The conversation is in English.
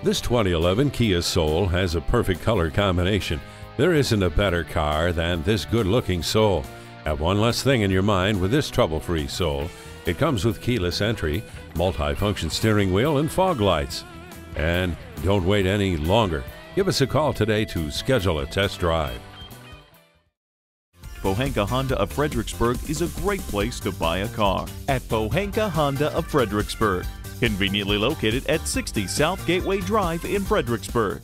This 2011 Kia Soul has a perfect color combination. There isn't a better car than this good looking Soul. Have one less thing in your mind with this trouble free Soul. It comes with keyless entry, multi-function steering wheel, and fog lights. And don't wait any longer. Give us a call today to schedule a test drive. Pohanka Honda of Fredericksburg is a great place to buy a car. At Pohanka Honda of Fredericksburg, conveniently located at 60 South Gateway Drive in Fredericksburg.